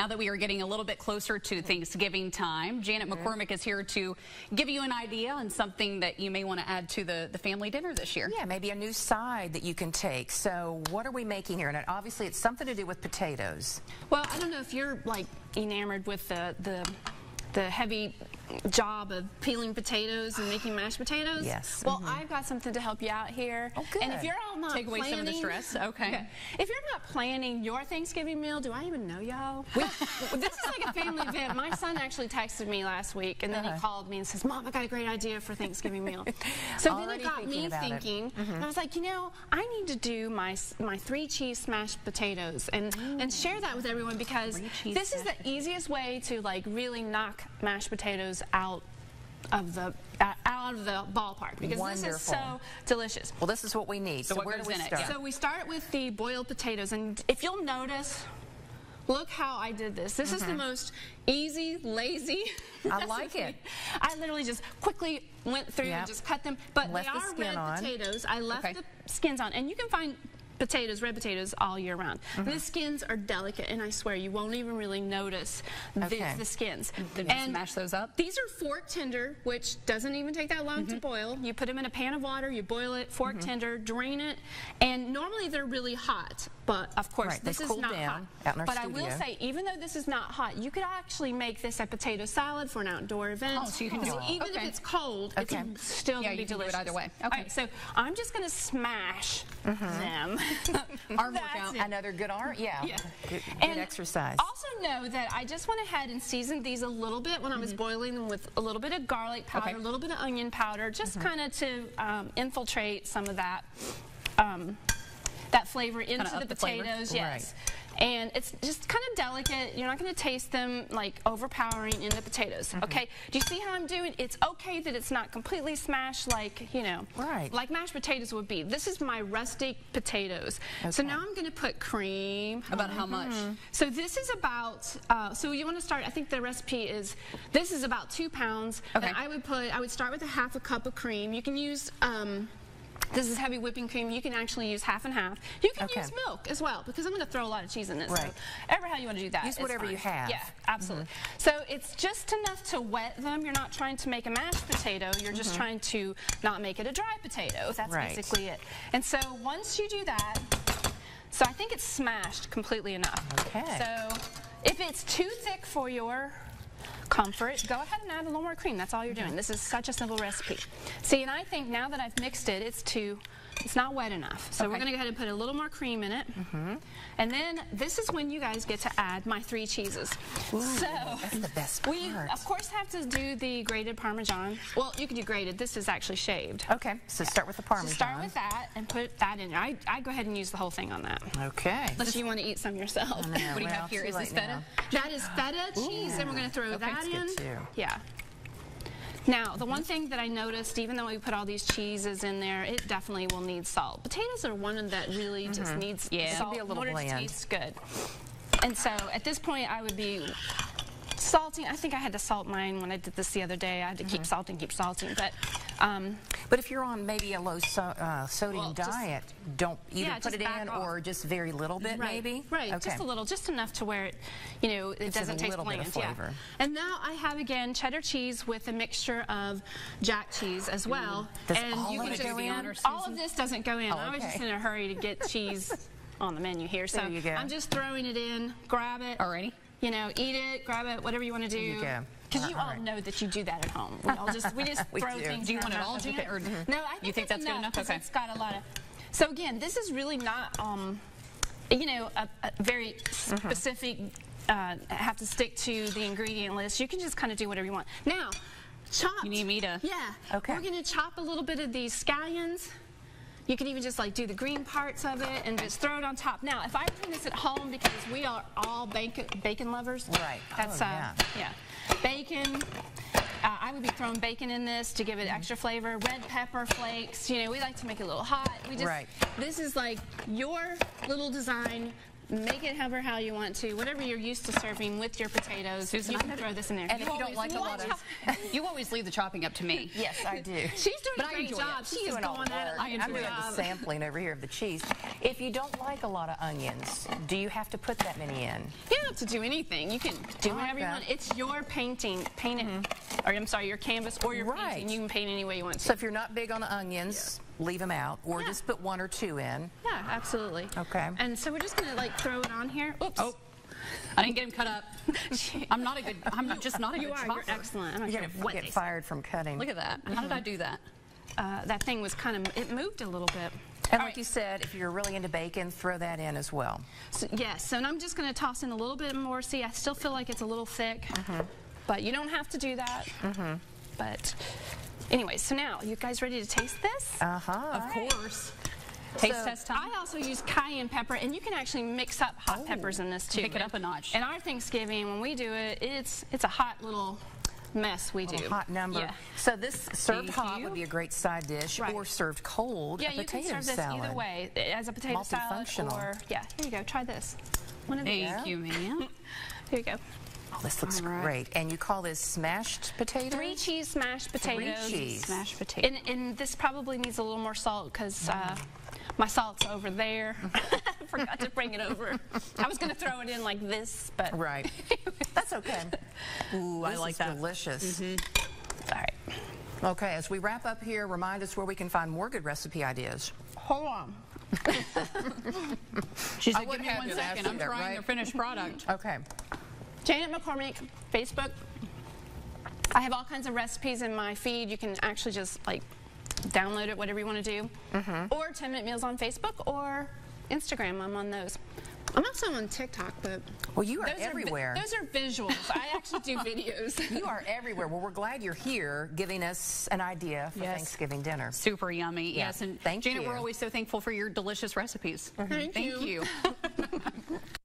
now that we are getting a little bit closer to Thanksgiving time, Janet. McCormick is here to give you an idea and something that you may want to add to the, the family dinner this year. Yeah, maybe a new side that you can take. So what are we making here? And obviously it's something to do with potatoes. Well, I don't know if you're like enamored with the the the heavy job of peeling potatoes and making mashed potatoes. Yes. Well, I've got something to help you out here. Oh, good. And if you're all not planning. Take away some of the stress. Okay. If you're not planning your Thanksgiving meal, do I even know y'all? This is like a family event. My son actually texted me last week, and then Uh-huh. he called me and says, "Mom, I got a great idea for Thanksgiving meal." So then it got me thinking. And I was like, you know, I need to do my my three cheese smashed potatoes and and share that with everyone because this is the easiest way to like really knock mashed potatoes out of the uh, out of the ballpark because this is so delicious. Well, this is what we need. So, what where do we in it? start? Yeah. So we start with the boiled potatoes, and if you'll notice, look how I did this. This is the most easy, lazy. Mm-hmm. I like it. I literally just quickly went through Yep. and just cut them, but Left they the are skin red on. potatoes. I left Okay. the skins on, and you can find. Potatoes, red potatoes, all year round. Mm-hmm. The skins are delicate, and I swear you won't even really notice the, Okay. the skins. Then you smash those up? These are fork tender, which doesn't even take that long to boil. You put them in a pan of water, you boil it, fork tender, drain it, and normally they're really hot. But of course, Right, this is not down hot. out in our but I will say, even though this is not hot, you could actually make this a potato salad for an outdoor event. Oh, so you can do it. even Okay. if it's cold, Okay. it's still Yeah, gonna be you can do it delicious. either way. Okay. right, so I'm just gonna smash them. Arm workout. Another good art? Yeah. Yeah. Good, good And exercise. Also know that I just went ahead and seasoned these a little bit when I was boiling them with a little bit of garlic powder, a little bit of onion powder, just kind of to um, infiltrate some of that um, that flavor into the potatoes. Yes. And it's just kind of delicate. You're not going to taste them like overpowering in the potatoes. Okay. Do you see how I'm doing? It's okay that it's not completely smashed like, you know, Right. like mashed potatoes would be. This is my rustic potatoes. So now I'm going to put cream. About how much? So this is about. Uh, so you want to start. I think the recipe is. This is about two pounds. Okay. And I would put. I would start with a half a cup of cream. You can use. Um, this is heavy whipping cream. You can actually use half and half. You can Okay. use milk as well because I'm going to throw a lot of cheese in this. Right. So ever how you want to do that. Use whatever fine. you have. Yeah, mm-hmm. absolutely. So it's just enough to wet them. You're not trying to make a mashed potato. You're just mm-hmm. trying to not make it a dry potato. That's Right. basically it. And so once you do that, so I think it's smashed completely enough. Okay. So if it's too thick for your comfort, go ahead and add a little more cream. That's all you're doing. This is such a simple recipe. See, and I think now that I've mixed it, it's too, it's not wet enough. So we're going to go ahead and put a little more cream in it. Mm-hmm. And then this is when you guys get to add my three cheeses. so That's the best we, of course, have to do the grated Parmesan. Well, you can do grated. This is actually shaved. Okay, so start with the Parmesan. So start with that and put that in there. I, I go ahead and use the whole thing on that. Okay. Unless you want to eat some yourself. No, What do you have here? Is this feta? now. That is feta cheese, and we're going to throw that that's good in. too. Yeah. Now, the one thing that I noticed, even though we put all these cheeses in there, it definitely will need salt. Potatoes are one that really just mm-hmm. needs Yeah. salt Be a in order bland. to taste good. And so at this point, I would be salting. I think I had to salt mine when I did this the other day. I had to keep mm-hmm. salting, keep salting. But um, But if you're on maybe a low so, uh, sodium Well, just- diet, don't either Yeah, put it in off. or just very little bit right, maybe? Right, Okay. just a little, just enough to where it, you know, it doesn't taste bland. Yeah. And now I have again cheddar cheese with a mixture of jack cheese as well. Does and all you of can it just go in? all of this doesn't go in. Oh, I was just in a hurry to get cheese on the menu here, so There you go. I'm just throwing it in. Grab it. Alrighty. You know, eat it, grab it, whatever you want to do. Because you All all right. know that you do that at home. We all just we just We throw do. things. Do you want it all. Janet? Or No, I think, you think that's good enough? 'cause Okay. It's got a lot of. So again, this is really not, um, you know, a, a very specific. Uh, have to stick to the ingredient list. You can just kind of do whatever you want. Now, chop. You need me to- Yeah. Okay. We're gonna chop a little bit of these scallions. You can even just like do the green parts of it and just throw it on top. Now, if I doing this at home because we are all bacon bacon lovers, Right. That's Oh, uh, yeah. Bacon. Uh, I would be throwing bacon in this to give it extra flavor. Red pepper flakes. You know, we like to make it a little hot. We just Right. this is like your little design make it however how you want to, whatever you're used to serving with your potatoes. Susan, you can throw this in there. And if you don't like a lot of... you always leave the chopping up to me. Yes, I do. She's doing But a great job. it. She is doing all going at it like I'm doing the sampling over here of the cheese. If you don't like a lot of onions, do you have to put that many in? You don't have to do anything. You can do like whatever you want. It's your painting, paint it, mm-hmm. or I'm sorry, your canvas or your Right. painting. You can paint any way you want to. So if you're not big on the onions, leave them out, or Yeah. just put one or two in. yeah, absolutely. Okay. And so we're just gonna like throw it on here. Oops. Oh, I didn't get him cut up. I'm not a good. I'm just not a you good are. chopper. You're excellent. I don't You're care going what to they get say. fired from cutting. Look at that. How did I do that? Uh, that thing was kind of it moved a little bit. And All like right. you said, if you're really into bacon, throw that in as well. So, yes, so I'm just going to toss in a little bit more. See, I still feel like it's a little thick, Mm-hmm. but you don't have to do that. Mm -hmm. But anyway, so now you guys ready to taste this? Uh-huh. Of course. Taste So, test time. I also use cayenne pepper, and you can actually mix up hot peppers in this too. Pick it up a notch. And our Thanksgiving, when we do it, it's it's a hot little mess we do. Hot number. Yeah. So this served Thank hot you. would be a great side dish, Right. or served cold, Yeah, a you can potato serve this salad. either way, as a potato salad Multifunctional. or yeah. Here you go. Try this. One of these. Thank you, ma'am. Here you go. Oh, this looks All right. great. And you call this smashed potatoes? Three cheese smashed potatoes. cheese. Smashed potato. And, and this probably needs a little more salt because uh, my salt's over there. I forgot to bring it over. I was going to throw it in like this, but Right. That's okay. Ooh, I like is that. Delicious. all right. Okay, as we wrap up here, remind us where we can find more good recipe ideas. Hold on. She I said, "Give me have one to second. ask I'm trying right? their finished product." Okay. Janet McCormick, Facebook. I have all kinds of recipes in my feed. You can actually just like download it, whatever you want to do. Mm-hmm. Or 10 Minute Meals on Facebook or Instagram. I'm on those. I'm also on TikTok, but Well, you are those everywhere. Are, vi- those are visuals. I actually do videos. you are everywhere. Well, we're glad you're here giving us an idea for Yes. Thanksgiving dinner. Super yummy. Yeah. Yes, and Thank you. Janet, you. we're always so thankful for your delicious recipes. Thank Thank you. you.